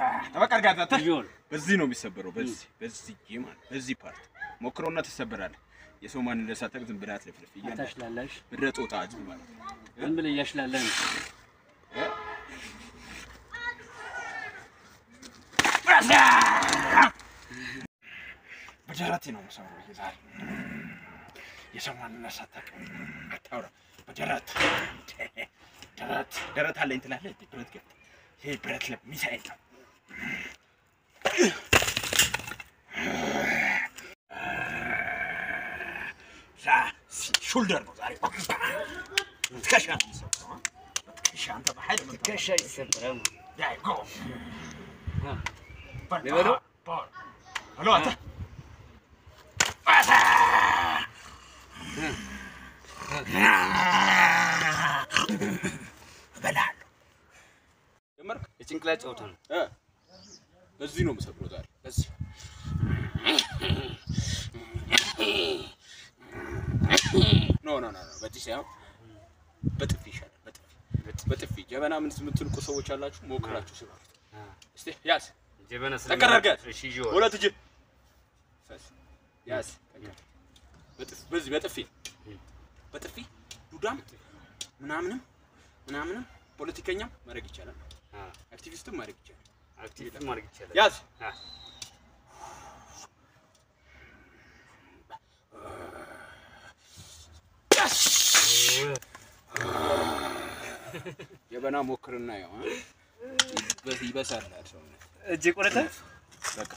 አንተ። ቢሆን በዚህ ነው የሚሰበረው። በዚህ በዚህ ማለት በዚህ ፓርት ሞክረውና ትሰበራለህ። የሰው ማን እንደሳተቅ ዝም ብለህ አትለፍልፍ። እያንዳንዱ ታሽላላሽ ምድረ ጦጣ ህዝብ ማለት ነው። ምን ብለህ እያሽላለህ ነው? በደረቴ ነው የምሰብረው ዛሬ። የሰው ማንነት ሳታውቅ አታውራ። በደረት ደረት ደረት አለኝ ትላለህ። ብረት ገብተህ ይሄ ብረት ለብ ሚሳኤል ነው። ሹልደር ነው ዛሬ። ትከሻ ነው ትከሻ አንተ በኃይል ነው ትከሻ ይሰበራል። ያ ጎ ልበለው? ሄሎ አንተ እበላለሁ። ጀመርክ? የጭንቅላት ጨዋታ ነው። እ በዚህ ነው የምሰብረው ዛሬ። በዚህ no no no በዚህ ሳይሆን በጥፊ ይሻላል። በጥፊ በጥፊ ጀበና ምን የምትንቁ ሰዎች አላችሁ፣ ሞክራችሁ ስበሩት። እስቲ ያዝ ጀበና ያዝ በዚህ በጥፊ በጥፊ ዱዳም ምናምንም ምናምንም ፖለቲከኛም ማድረግ ይቻላል። አክቲቪስትም ማድረግ ይቻላል። አክቲቪቲ ማድረግ ይቻላል። ያዝ አ ጀበና ሞክርና ያው ይበሳል። ሰውነት እጅ ቆረጠ በቃ